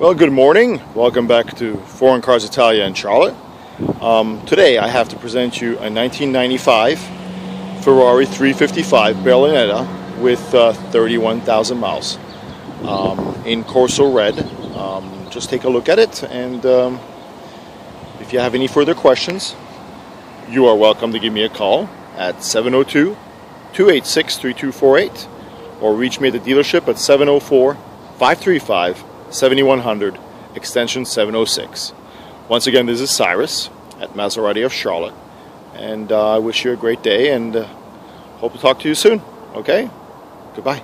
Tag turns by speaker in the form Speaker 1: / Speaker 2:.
Speaker 1: Well, good morning. Welcome back to Foreign Cars Italia in Charlotte. Um, today I have to present you a 1995 Ferrari 355 Berlinetta with uh, 31,000 miles um, in Corso Red. Um, just take a look at it and um, if you have any further questions, you are welcome to give me a call at 702 286 3248 or reach me at the dealership at 704 535 7100 extension 706. Once again, this is Cyrus at Maserati of Charlotte, and uh, I wish you a great day and uh, hope to talk to you soon. Okay? Goodbye.